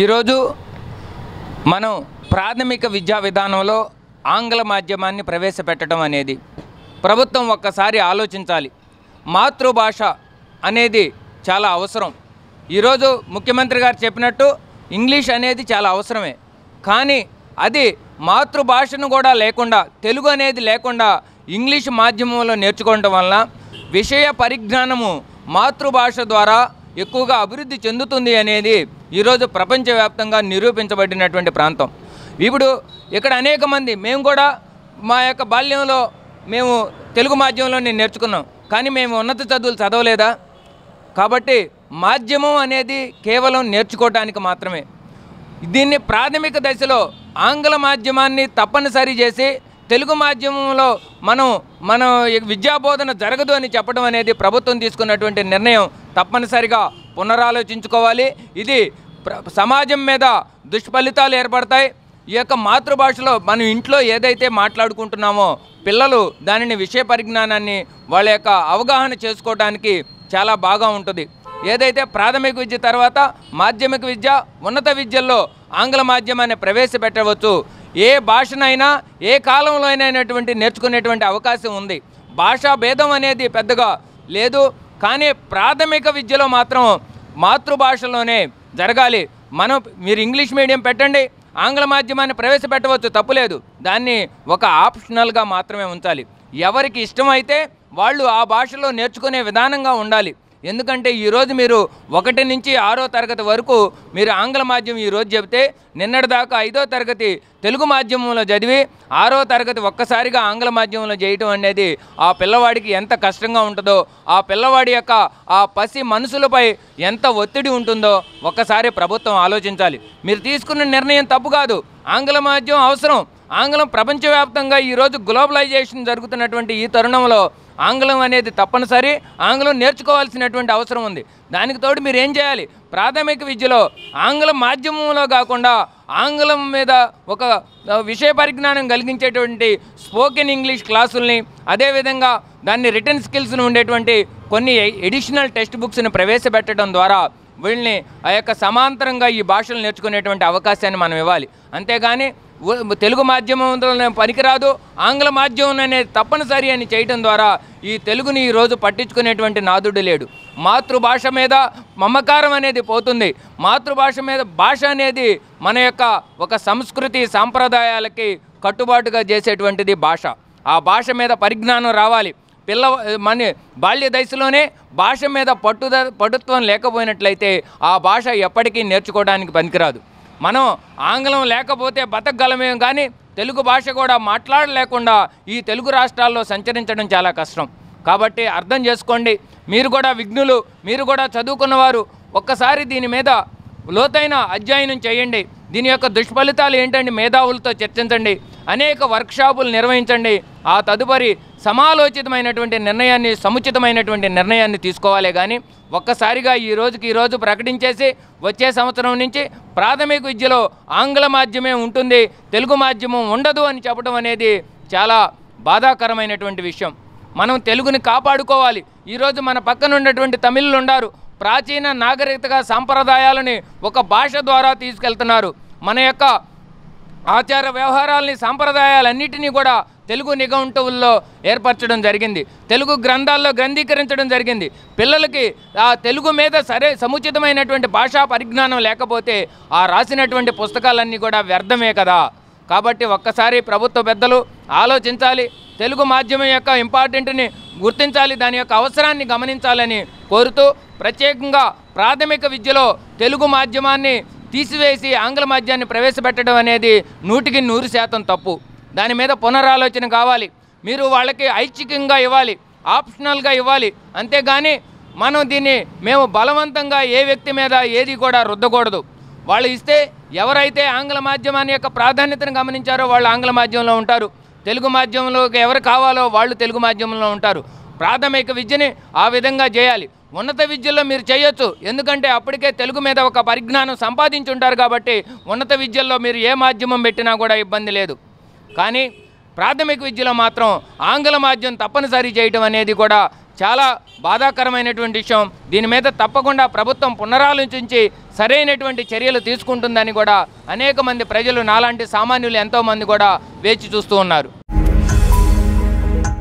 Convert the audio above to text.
ఈరోజు మనం ప్రాథమిక విద్యా విధానంలో ఆంగ్ల మాధ్యమాన్ని ప్రవేశపెట్టడం అనేది ప్రభుత్వం ఒక్కసారి ఆలోచించాలి. మాతృభాష అనేది చాలా అవసరం. ఈరోజు ముఖ్యమంత్రి గారు చెప్పినట్టు ఇంగ్లీష్ అనేది చాలా అవసరమే. కానీ అది మాతృభాషను కూడా లేకుండా తెలుగు అనేది లేకుండా ఇంగ్లీష్ మాధ్యమంలో నేర్చుకోవడం వలన విషయ పరిజ్ఞానము మాతృభాష ద్వారా ఎక్కువగా అభివృద్ధి చెందుతుంది అనేది ఈరోజు ప్రపంచవ్యాప్తంగా నిరూపించబడినటువంటి ప్రాంతం. ఇప్పుడు ఇక్కడ అనేక మంది మేము కూడా మా యొక్క బాల్యంలో మేము తెలుగు మాధ్యమంలోనే నేర్చుకున్నాం. కానీ మేము ఉన్నత చదువులు చదవలేదా? కాబట్టి మాధ్యమం అనేది కేవలం నేర్చుకోవడానికి మాత్రమే. దీన్ని ప్రాథమిక దశలో ఆంగ్ల మాధ్యమాన్ని తప్పనిసరి చేసి తెలుగు మాధ్యమంలో మనం మనం ఈ విద్యాబోధన జరగదు అని చెప్పడం అనేది ప్రభుత్వం తీసుకున్నటువంటి నిర్ణయం. తప్పనిసరిగా పునరాలోచించుకోవాలి. ఇది ప్ర- సమాజం మీద దుష్ఫలితాలు ఏర్పడతాయి. ఈ యొక్క మాతృభాషలో మనం ఇంట్లో ఏదైతే మాట్లాడుకుంటున్నామో పిల్లలు దానిని విషయ పరిజ్ఞానాన్ని వాళ్ళ యొక్క అవగాహన చేసుకోవడానికి చాలా బాగా ఉంటుంది. ఏదైతే ప్రాథమిక విద్య తర్వాత మాధ్యమిక విద్య ఉన్నత విద్యల్లో ఆంగ్ల మాధ్యమాన్ని ప్రవేశపెట్టవచ్చు. ఏ భాషనైనా ఏ కాలంలో అయినటువంటి నేర్చుకునేటువంటి అవకాశం ఉంది. భాషా భేదం అనేది పెద్దగా లేదు కానీ ప్రాథమిక విద్యలో మాత్రం మాతృభాషలోనే జరగాలి. మనం మీరు ఇంగ్లీష్ మీడియం పెట్టండి ఆంగ్ల మాధ్యమాన్ని ప్రవేశపెట్టవచ్చు తప్పులేదు దాన్ని ఒక ఆప్షనల్గా మాత్రమే ఉంచాలి. ఎవరికి ఇష్టమైతే వాళ్ళు ఆ భాషలో నేర్చుకునే విధానంగా ఉండాలి. ఎందుకంటే ఈరోజు మీరు ఒకటి నుంచి ఆరో తరగతి వరకు మీరు ఆంగ్ల మాధ్యమం ఈరోజు చెబితే నిన్నటిదాకా ఐదో తరగతి తెలుగు మాధ్యమంలో చదివి ఆరో తరగతి ఒక్కసారిగా ఆంగ్ల మాధ్యమంలో చేయటం అనేది ఆ పిల్లవాడికి ఎంత కష్టంగా ఉంటుందో ఆ పిల్లవాడి యొక్క ఆ పసి మనసులపై ఎంత ఒత్తిడి ఉంటుందో ఒక్కసారి ప్రభుత్వం ఆలోచించాలి. మీరు తీసుకున్న నిర్ణయం తప్పు కాదు. ఆంగ్ల మాధ్యమం అవసరం. ఆంగ్లం ప్రపంచవ్యాప్తంగా ఈరోజు గ్లోబలైజేషన్ జరుగుతున్నటువంటి ఈ తరుణంలో ఆంగ్లం అనేది తప్పనిసరి ఆంగ్లం నేర్చుకోవాల్సినటువంటి అవసరం ఉంది. దానికి తోడు మీరు ఏం చేయాలి? ప్రాథమిక విద్యలో ఆంగ్ల మాధ్యమంలో కాకుండా ఆంగ్లం మీద ఒక విషయ పరిజ్ఞానం కలిగించేటువంటి స్పోకెన్ ఇంగ్లీష్ క్లాసుల్ని అదేవిధంగా దాన్ని రిటర్న్ స్కిల్స్ను ఉండేటువంటి కొన్ని ఎడిషనల్ టెక్స్ట్ బుక్స్ని ప్రవేశపెట్టడం ద్వారా వీళ్ళని ఆ యొక్క సమాంతరంగా ఈ భాషలు నేర్చుకునేటువంటి అవకాశాన్ని మనం ఇవ్వాలి. అంతేగాని తెలుగు మాధ్యమంలో పనికిరాదు ఆంగ్ల మాధ్యమం అనేది తప్పనిసరి అని చేయటం ద్వారా ఈ తెలుగుని ఈరోజు పట్టించుకునేటువంటి నాదుడు లేడు. మాతృభాష మీద మమకారం అనేది పోతుంది. మాతృభాష మీద భాష అనేది మన యొక్క ఒక సంస్కృతి సాంప్రదాయాలకి కట్టుబాటుగా చేసేటువంటిది భాష. ఆ భాష మీద పరిజ్ఞానం రావాలి. పిల్ల మన బాల్య దశలోనే భాష మీద పట్టుద పటుత్వం లేకపోయినట్లయితే ఆ భాష ఎప్పటికీ నేర్చుకోవడానికి పనికిరాదు. మనం ఆంగ్లం లేకపోతే బతకగలమేం కానీ తెలుగు భాష కూడా మాట్లాడలేకుండా ఈ తెలుగు రాష్ట్రాల్లో సంచరించడం చాలా కష్టం. కాబట్టి అర్థం చేసుకోండి. మీరు కూడా విఘ్నులు మీరు కూడా చదువుకున్నవారు ఒక్కసారి దీని మీద లోతైన అధ్యయనం చేయండి. దీని యొక్క దుష్ఫలితాలు ఏంటండి మేధావులతో చర్చించండి. అనేక వర్క్షాపులు నిర్వహించండి. ఆ తదుపరి సమాలోచితమైనటువంటి నిర్ణయాన్ని సముచితమైనటువంటి నిర్ణయాన్ని తీసుకోవాలి కానీ ఒక్కసారిగా ఈ రోజుకి ఈరోజు ప్రకటించేసి వచ్చే సంవత్సరం నుంచి ప్రాథమిక విద్యలో ఆంగ్ల మాధ్యమే ఉంటుంది తెలుగు మాధ్యమం ఉండదు అని చెప్పడం అనేది చాలా బాధాకరమైనటువంటి విషయం. మనం తెలుగుని కాపాడుకోవాలి. ఈరోజు మన పక్కన ఉన్నటువంటి తమిళులు ఉండారు ప్రాచీన నాగరికతగా సాంప్రదాయాలని ఒక భాష ద్వారా తీసుకెళ్తున్నారు. మన యొక్క ఆచార వ్యవహారాలని సాంప్రదాయాలన్నిటినీ కూడా తెలుగు నిఘంటువుల్లో ఏర్పరచడం జరిగింది. తెలుగు గ్రంథాల్లో గ్రంథీకరించడం జరిగింది. పిల్లలకి ఆ తెలుగు మీద సరే సముచితమైనటువంటి భాషా పరిజ్ఞానం లేకపోతే ఆ రాసినటువంటి పుస్తకాలన్నీ కూడా వ్యర్థమే కదా. కాబట్టి ఒక్కసారి ప్రభుత్వ పెద్దలు ఆలోచించాలి. తెలుగు మాధ్యమం యొక్క ఇంపార్టెంట్ని గుర్తించాలి. దాని యొక్క అవసరాన్ని గమనించాలని కోరుతూ ప్రత్యేకంగా ప్రాథమిక విద్యలో తెలుగు మాధ్యమాన్ని తీసివేసి ఆంగ్ల మాధ్యాన్ని ప్రవేశపెట్టడం అనేది నూటికి నూరు శాతం తప్పు. దాని మీద పునరాలోచన కావాలి. మీరు వాళ్ళకి ఐచ్ఛికంగా ఇవ్వాలి ఆప్షనల్గా ఇవ్వాలి. అంతేగాని మనం దీన్ని మేము బలవంతంగా ఏ వ్యక్తి మీద ఏది కూడా రుద్దకూడదు. వాళ్ళు ఇస్తే ఎవరైతే ఆంగ్ల మాధ్యమాన్ని యొక్క ప్రాధాన్యతను గమనించారో వాళ్ళు ఆంగ్ల మాధ్యమంలో ఉంటారు. తెలుగు మాధ్యమంలోకి ఎవరు కావాలో వాళ్ళు తెలుగు మాధ్యమంలో ఉంటారు. ప్రాథమిక విద్యని ఆ విధంగా చేయాలి. ఉన్నత విద్యలో మీరు చేయొచ్చు. ఎందుకంటే అప్పటికే తెలుగు మీద ఒక పరిజ్ఞానం సంపాదించి ఉంటారు కాబట్టి ఉన్నత విద్యల్లో మీరు ఏ మాధ్యమం పెట్టినా కూడా ఇబ్బంది లేదు. కానీ ప్రాథమిక విద్యలో మాత్రం ఆంగ్ల మాధ్యమం తప్పనిసరి చేయటం అనేది కూడా చాలా బాధాకరమైనటువంటి విషయం. దీని మీద తప్పకుండా ప్రభుత్వం పునరాలోచించి సరైనటువంటి చర్యలు తీసుకుంటుందని కూడా అనేక మంది ప్రజలు నాలాంటి సామాన్యులు ఎంతోమంది కూడా వేచి చూస్తూ ఉన్నారు.